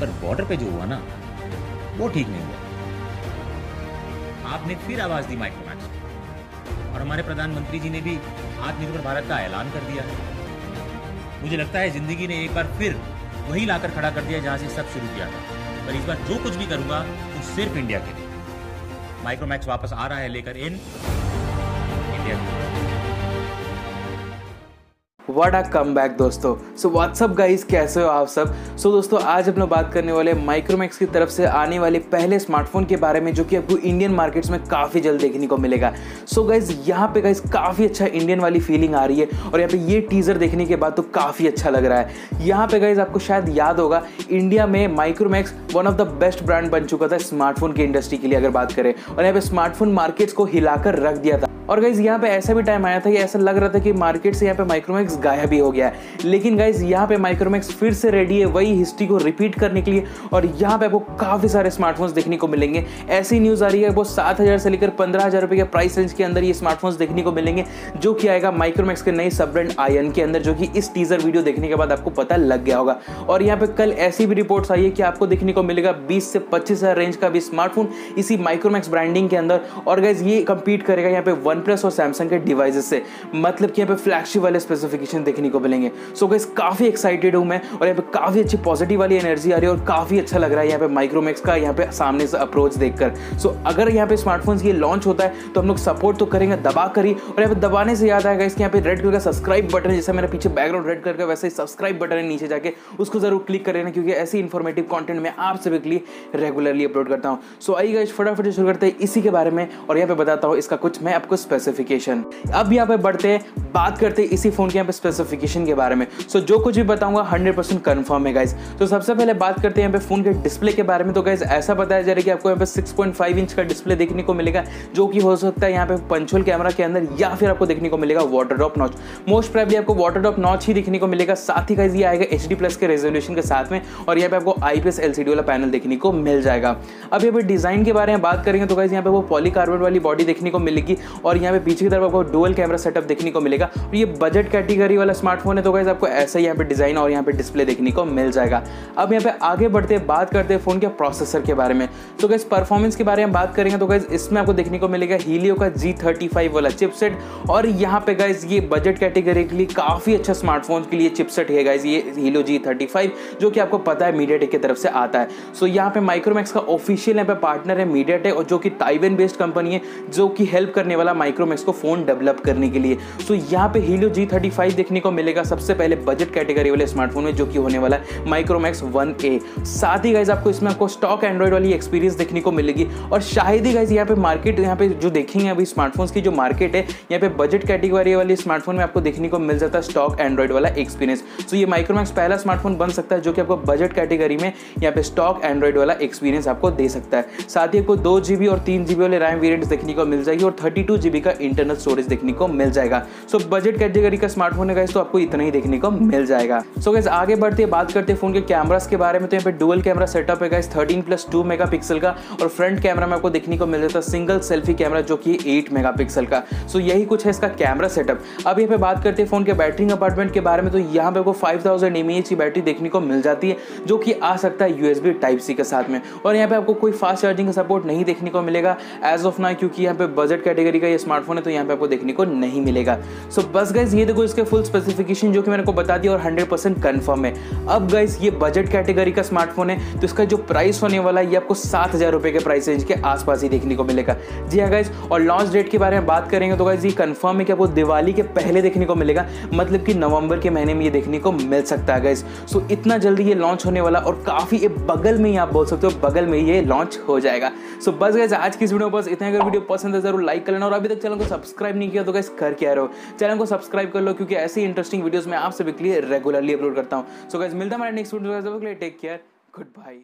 पर बॉर्डर पे जो हुआ ना, वो ठीक नहीं हुआ। आपने फिर आवाज़ दी माइक्रोमैक्स और हमारे प्रधानमंत्री जी ने भी आत्मनिर्भर भारत का ऐलान कर दिया। मुझे लगता है ज़िंदगी ने एक बार फिर वही लाकर खड़ा कर दिया जहाँ से सब शुरू किया था। पर इस बार जो कुछ भी करूँगा, वो तो सिर्फ़ इंडिया के लिए। माइक्रोमैक्स वापस आ रहा है लेकर in India what a comeback दोस्तों सो व्हाट्सअप गाइस कैसे हो आप सब? सो so, दोस्तों आज हम लोग बात करने वाले माइक्रोमैक्स की तरफ़ से आने वाले पहले स्मार्टफ़ोन के बारे में जो कि आपको इंडियन मार्केट्स में काफ़ी जल्द देखने को मिलेगा। सो so, गाइज़ यहाँ पे गाइज़ काफ़ी अच्छा इंडियन वाली फीलिंग आ रही है और यहाँ पे ये टीजर देखने के बाद तो काफ़ी अच्छा लग रहा है। यहाँ पे गाइज़ आपको शायद याद होगा इंडिया में Micromax one of the best brand बन चुका था स्मार्टफ़ोन की इंडस्ट्री के लिए अगर बात करें। और यहाँ पे स्मार्टफ़ोन मार्केट्स को हिलाकर रख दिया था। और गाइज़ यहाँ पे ऐसा भी टाइम आया था कि ऐसा लग रहा था कि मार्केट से यहाँ पे माइक्रोमैक्स गायब ही हो गया है। लेकिन गाइज़ यहाँ पे माइक्रोमैक्स फिर से रेडी है, वही हिस्ट्री को रिपीट करने के लिए और यहाँ पे आपको काफ़ी सारे स्मार्टफोन्स देखने को मिलेंगे। ऐसी न्यूज़ आ रही है, वो सात हज़ार से लेकर पंद्रह हज़ार रुपए के प्राइस रेंज के अंदर ये स्मार्टफोन्स देखने को मिलेंगे, जो कि आएगा माइक्रोमैक्स के नए सब ब्रांड आयन के अंदर, जो कि इस टीजर वीडियो देखने के बाद आपको पता लग गया होगा। और यहाँ पे कल ऐसी भी रिपोर्ट्स आई है कि आपको देखने को मिलेगा बीस से पच्चीस रेंज का भी स्मार्टफ़ोन इसी माइक्रोमैक्स ब्रांडिंग के अंदर। और गाइज़ ये कंपीट करेगा यहाँ पे वन प्लस और सैमसंग के डिवाइसेस से। मतलब कि यहाँ पे फ्लैगशिप वाले स्पेसिफिकेशन देखने को मिलेंगे। सो गाइस काफ़ी एक्साइटेड हूँ मैं और यहाँ पे काफ़ी अच्छी पॉजिटिव वाली एनर्जी आ रही है और काफ़ी अच्छा लग रहा है यहाँ पे माइक्रोमैक्स का यहाँ पे सामने से अप्रोच देखकर। सो अगर यहाँ पे स्मार्टफोन्स ये लॉन्च होता है तो हम लोग सपोर्ट तो करेंगे, दबा करी। और यहाँ पे दबाने से याद आएगा, इसके यहाँ पे रेड कलर का सब्सक्राइब बटन जैसे मेरे पीछे बैकग्राउंड रेड कलर का वैसे ही सब्सक्राइब बटन है नीचे जाके। उसको ज़रूर क्लिक कर लेना, क्योंकि ऐसी इन्फॉर्मेटिव कॉन्टेंट मैं आप सभी के लिए रेगुलरली अपलोड करता हूँ। सो आइए गाइस फटाफट शुरू करते हैं इसी के बारे में और यहाँ पे बताता हूँ इसका कुछ। मैं आपको स्पेसिफिकेशन अब यहाँ पे बढ़ते हैं बात करते हैं इसी फ़ोन के यहाँ पे स्पेसिफिकेशन के बारे में। सो so, जो कुछ भी बताऊँगा हंड्रेड परसेंट कन्फर्म है गाइज़ तो सबसे पहले बात करते हैं यहाँ पे फ़ोन के डिस्प्ले के बारे में। तो गाइज़ ऐसा बताया जा रहा है कि आपको यहाँ पे 6.5 इंच का डिस्प्ले देखने को मिलेगा जो कि हो सकता है यहाँ पे पंचुअल कैमरा के अंदर या फिर आपको देखने को मिलेगा water drop notch most probably आपको वाटर ड्रॉप नॉच ही देखने को मिलेगा। साथ ही गाइज़ ये आएगा एचडी प्लस के रेजोल्यूशन के साथ में और यहाँ पे आपको आईपीएस एलसीडी वाला पैनल देखने को मिल जाएगा। अब यहाँ पे डिज़ाइन के बारे में बात करेंगे तो गाइज़ यहाँ पे वो पॉलीकार्बोनेट वाली बॉडी देखने को मिलेगी और यहाँ पे पीछे की तरफ़ आपको डुअल कैमरा सेटअप देखने को मिलेगा। और ये बजट कैटेगरी वाला स्मार्टफ़ोन है तो गाइज़ आपको ऐसा यहाँ पे डिज़ाइन और यहाँ पे डिस्प्ले देखने को मिल जाएगा। अब यहाँ पे आगे बढ़ते बात करते हैं फ़ोन के प्रोसेसर के बारे में। तो गैस परफॉर्मेंस के बारे में बात करेंगे तो गैस इसमें आपको देखने को मिलेगा हीलियो का जी वाला चिपसेट और यहाँ पे गैस ये बजट कैटेगरी के लिए काफ़ी अच्छा स्मार्टफ़ोन के लिए चिपसेट है गैस ये हीलियो जी जो कि आपको पता है मीडिया की तरफ़ से आता है। सो यहाँ पे माइक्रोमैक्स का ऑफिशियल यहाँ पे पार्टनर है मीडिया और जो कि ताइवन बेस्ड कंपनी है, जो कि हेल्प करने वाला माइक्रोमैक्स को फ़ोन डेवलप करने के लिए। सो so, यहाँ पे हीलियो जी थर्टी फाइव देखने को मिलेगा सबसे पहले बजट कैटेगरी वाले स्मार्टफ़ोन में जो कि होने वाला है माइक्रोमैक्स वन ए साथ ही गाइज़ आपको इसमें आपको स्टॉक एंड्रॉइड वाली एक्सपीरियंस देखने को मिलेगी। और शायद ही गाइज़ यहाँ पे मार्केट यहाँ पे जो देखेंगे अभी स्मार्टफोन्स की जो मार्केट है यहाँ पे बजट कैटेगरी वाली स्मार्टफ़ोन में आपको देखने को मिल जाता है स्टॉक एंड्रॉइड वाला एक्सपीरियंस तो ये माइक्रोमैक्स पहला स्मार्टफ़ोन बन सकता है जो कि आपको बजट कैटेगरी में यहाँ पे स्टॉक एंड्रॉइड वाला एक्सपीरियंस आपको दे सकता है। साथ ही आपको दो जीबी और तीन जीबी वाले रैम वेरियंट देखने को मिल जाएगी और थर्टी टू जीबी का इंटरनल स्टोरेज देखने को मिल जाएगा। सो बजट कैटेगरी का स्मार्टफ़ोन है तो आपको इतना ही देखने को मिल जाएगा। सो गाइज़ आगे बढ़ते बात करते हैं फ़ोन के कैमरास के बारे में। तो यहाँ पे डुअल कैमरा सेटअप है गाइस 13 प्लस 2 मेगापिक्सल का। और फ्रंट कैमरा में आपको देखने को मिल जाता है सिंगल सेल्फी कैमरा जो कि 8 मेगापिक्सल का। सो यही कुछ है इसका कैमरा सेटअप अब यहाँ पे बात करते हैं फ़ोन के बैटरी कंपार्टमेंट के बारे में। तो यहाँ पे आपको फाइव थाउज़ेंड की बैटरी देखने को मिल जाती है, जो कि आ सकता है यूएसबी टाइप सी के साथ में। और यहाँ पे आपको कोई फास्ट चार्जिंग का सपोर्ट नहीं देखने को मिलेगा एज ऑफ़ ना क्योंकि यहाँ पे बजट कैटेगरी का ये स्मार्टफ़ोन है तो यहाँ पे आपको देखने को नहीं मिलेगा। सो बस गाइज़ ये देखो इसके फुल स्पेसिफिकेशन जो कि मैंने को बता दिया और हंड्रेड परसेंट कन्फर्म है। अब गाइज़ ये बजट कैटेगरी का स्मार्टफ़ोन है तो इसका जो प्राइस होने वाला है, ये आपको सात हज़ार रुपए के प्राइस रेंज के आसपास ही देखने को मिलेगा। जी हाँ गाइज़ और लॉन्च डेट के बारे में बात करेंगे तो गाइज़ ये कंफर्म है कि आपको दिवाली के पहले देखने को मिलेगा मतलब कि नवंबर के महीने में ये देखने को मिल सकता है गाइज़ सो इतना जल्दी ये लॉन्च होने वाला और काफ़ी बगल में ही आप बोल सकते हो, बगल में ये लॉन्च हो जाएगा। सो बस गाइज़ आज की इस वीडियो बस इतना अगर वीडियो पसंद है, ज़रूर लाइक कर लेना और अभी तक चैनल को सब्सक्राइब नहीं किया तो गैस कर क्या रहो चैनल को सब्सक्राइब कर लो, क्योंकि ऐसी इंटरेस्टिंग वीडियोस मैं आप सभी के लिए रेगुलरली अपलोड करता हूँ। सो गैस मिलता है हमारे next video take care good bye